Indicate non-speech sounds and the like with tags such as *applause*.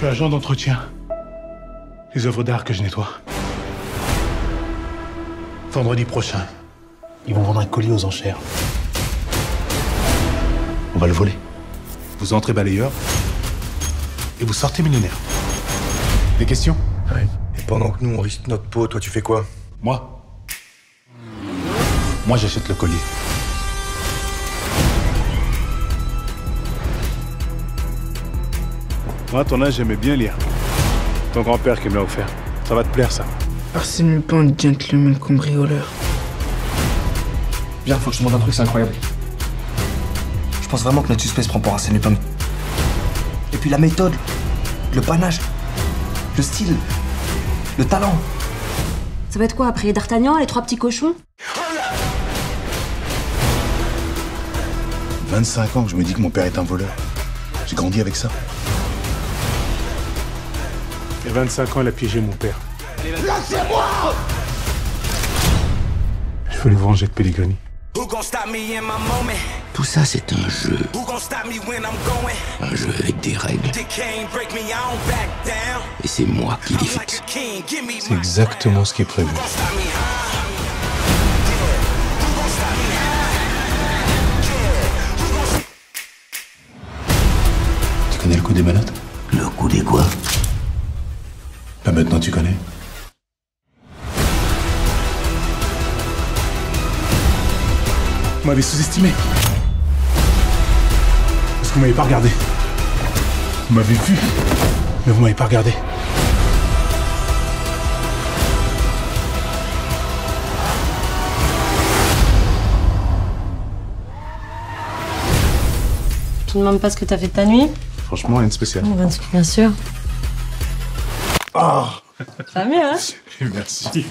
suis agent d'entretien. Les œuvres d'art que je nettoie. Vendredi prochain, ils vont vendre un colis aux enchères. On va le voler. Vous entrez balayeur et vous sortez millionnaire. Des questions? Ouais. Et pendant que nous, on risque notre peau, toi, tu fais quoi? Moi? Moi, j'achète le collier. Moi, à ton âge, j'aimais bien lire. Ton grand-père qui me l'a offert. Ça va te plaire, ça. Arsène Lupin, gentleman cambrioleur. Viens, faut que je te montre un truc, c'est incroyable. Je pense vraiment que notre suspect se prend pour Arsène Lupin. Et puis la méthode, le panache, le style, le talent. Ça va être quoi après D'Artagnan, les trois petits cochons? 25 ans que je me dis que mon père est un voleur. J'ai grandi avec ça. Et 25 ans, il a piégé mon père. Laissez-moi Je veux le venger de Pellegrini. Tout ça, c'est un jeu. Un jeu avec des règles. Et c'est moi qui les fixe. C'est exactement ce qui est prévu. Tu connais le coup des menottes? Le coup des quoi? Bah maintenant tu connais. Vous m'avez sous-estimé. Parce que vous m'avez pas regardé. Vous m'avez vu, mais vous m'avez pas regardé. Tu te demandes pas ce que t'as fait de ta nuit? Franchement, rien de spécial. Bien- Bien sûr. Oh Ça va mieux, hein? *laughs* Merci.